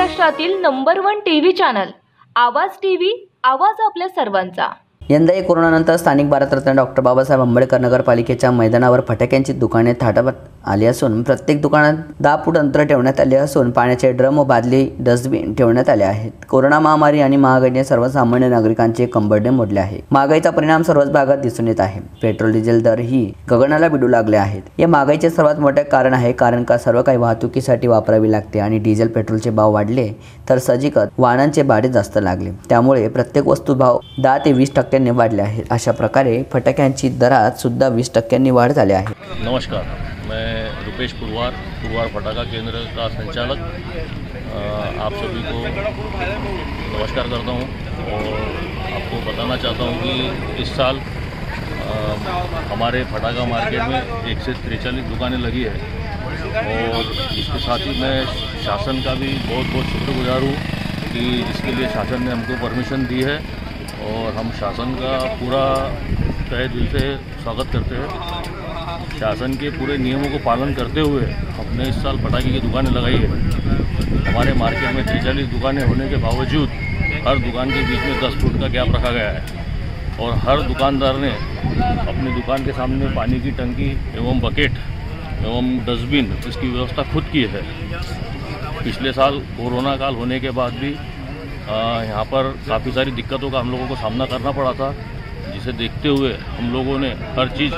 महाराष्ट्रातील number one T V channel Awaaz T V Awaaz आपल्या सर्वांचा. यंदाही कोरोनानंतर स्थानिक भारतरत्न डॉक्टर बाबासाहेब आंबेडकर नगरपालिकेच्या मैदानावर फटाक्यांची दुकाने थाटावत आली असून प्रत्येक दुकानात दहा फूट अंतर ठेवण्यात आले असून पाण्याचे ड्रम व बादली डस्टबिन ठेवण्यात आले आहेत. कोरोना महामारी आणि महागाईने सर्वसामान्य नागरिकांचे कंबरडे मोडले आहे महागाईचा परिणाम सर्वच भागात दिसून येत आहे. पेट्रोल डिझेल दरही गगनाला भिडू लागले आहेत. या महागाईचे सर्वात मोठे कारण आहे कारण का सर्व काही वाहतुकीसाठी वापरावी लागते आणि डिझेल पेट्रोलचे भाव वाढले तर सजिकत वाहनांचे भाडे जास्त लागले. त्यामुळे प्रत्येक वस्तू भाव दहा ते वीस टक्क्यांनी वाढले आहेत. अशा प्रकारे फटाक्यांची दरात सुद्धा वीस टक्क्यांनी वाढ झाली आहे. नमस्कार. मैं रुपेश पुरवार पुरवार फटाका केंद्र का संचालक। आप सभी को नमस्कार करता हूँ और आपको बताना चाहता हूँ कि इस साल हमारे फटाका मार्केट में एक से तिरचालीस दुकानें लगी है। और इसके साथ ही मैं शासन का भी बहुत बहुत शुक्रगुजार हूँ कि इसके लिए शासन ने हमको परमिशन दी है और हम शासन का पूरा तहे दिल से स्वागत करते हैं। शासन के पूरे नियमों को पालन करते हुए हमने इस साल पटाखे की दुकानें लगाई है। हमारे मार्केट में तिरचालीस दुकानें होने के बावजूद हर दुकान के बीच में दस फुट का गैप रखा गया है। और हर दुकानदार ने अपनी दुकान के सामने पानी की टंकी एवं बकेट एवं डस्टबिन, इसकी व्यवस्था खुद की है। पिछले साल कोरोना काल होने के बाद भी यहाँ पर काफ़ी सारी दिक्कतों का हम लोगों को सामना करना पड़ा था, जिसे देखते हुए हम लोगों ने हर चीज़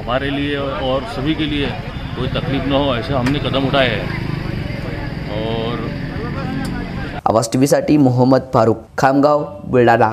हमारे लिए और सभी के लिए कोई तकलीफ़ ना हो, ऐसे हमने कदम उठाए हैं। और आवाज़ टीव्हीसाठी मोहम्मद फारूक खामगाव, बुलढाणा.